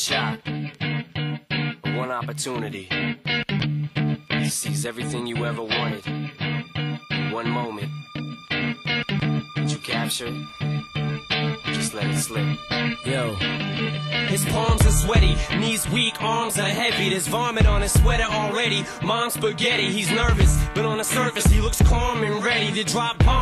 shot, one opportunity to seize everything you ever wanted. One moment. Did you capture it? Just let it slip. Yo. His palms are sweaty, knees weak, arms are heavy. There's vomit on his sweater already. Mom's spaghetti, he's nervous, but on the surface he looks calm and ready to drop bombs.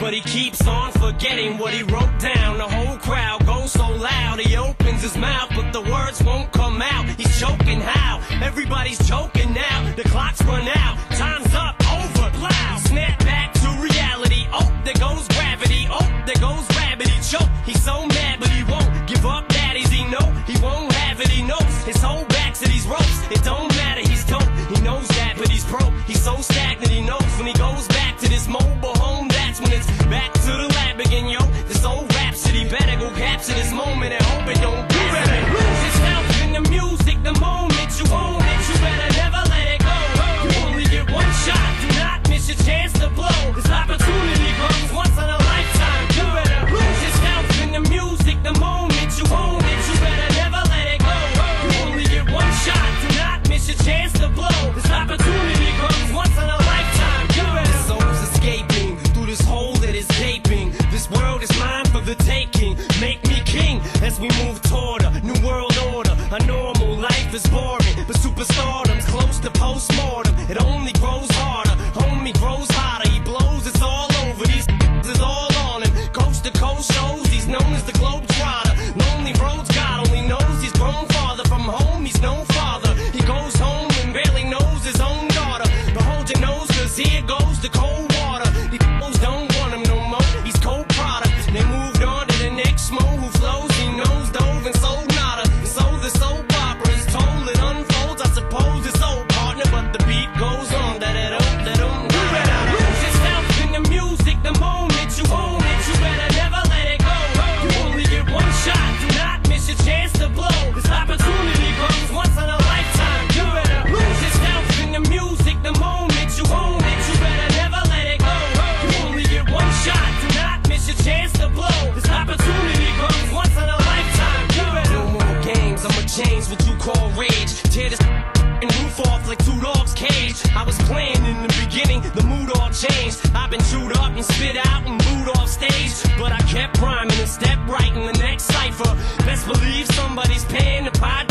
But he keeps on forgetting what he wrote down. The whole crowd goes so loud, he opens his mouth, but the words won't come out. He's choking how? Everybody's choking now. The clock's run out, time's up, over, plow. Snap back to reality. Oh, there goes gravity. Oh, there goes. He choke. He's so mad, but he won't give up. Daddies, he know he won't have it. He knows his whole back to these ropes. It don't matter. He's dope. He knows that, but he's broke. He's so stagnant. He knows when he goes but superstardom's goof off like two dogs cage. I was playing in the beginning, the mood all changed. I've been chewed up and spit out and booed off stage. But I kept priming and stepped right in the next cipher. Best believe somebody's paying the pot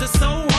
words so